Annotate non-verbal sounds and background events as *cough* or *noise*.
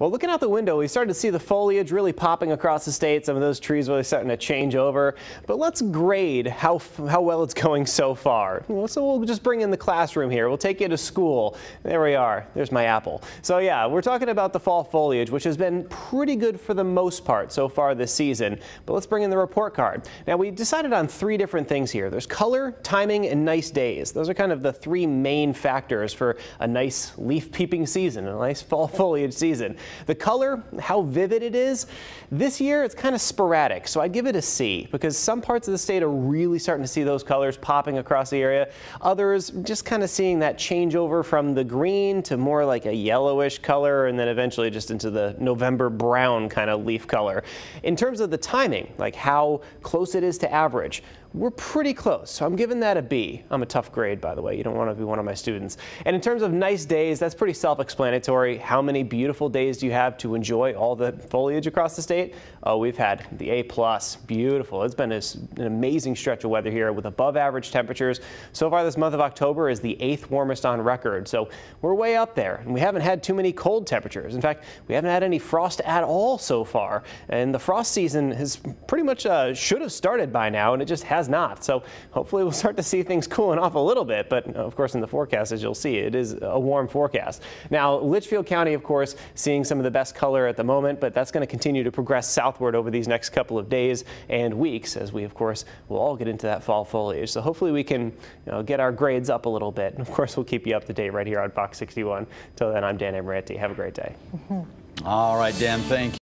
Well, looking out the window, we started to see the foliage really popping across the state. Some of those trees really starting to change over. But let's grade how, how well it's going so far. So we'll just bring in the classroom here. We'll take you to school. There we are. There's my apple. So yeah, we're talking about the fall foliage, which has been pretty good for the most part so far this season. But let's bring in the report card. Now, we decided on three different things here. There's color, timing, and nice days. Those are kind of the three main factors for a nice leaf peeping season, a nice fall *laughs* foliage season. The color, how vivid it is, this year it's kind of sporadic, so I'd give it a C because some parts of the state are really starting to see those colors popping across the area. Others just kind of seeing that change over from the green to more like a yellowish color and then eventually just into the November brown kind of leaf color. In terms of the timing, like how close it is to average, we're pretty close, so I'm giving that a B. I'm a tough grade, by the way. You don't want to be one of my students. And in terms of nice days, that's pretty self-explanatory. How many beautiful days do you have to enjoy all the foliage across the state? Oh, we've had the A+, plus, beautiful. It's been a, an amazing stretch of weather here with above average temperatures. So far this month of October is the eighth warmest on record, so we're way up there. And we haven't had too many cold temperatures. In fact, we haven't had any frost at all so far. And the frost season has pretty much uh, should have started by now, and it just has has not. So hopefully we'll start to see things cooling off a little bit. But of course, in the forecast, as you'll see, it is a warm forecast. Now, Litchfield County, of course, seeing some of the best color at the moment, but that's going to continue to progress southward over these next couple of days and weeks as we, of course, will all get into that fall foliage. So hopefully we can you know, get our grades up a little bit. And of course, we'll keep you up to date right here on Fox 61. Until then, I'm Dan Amarante. Have a great day. All right, Dan, thank you.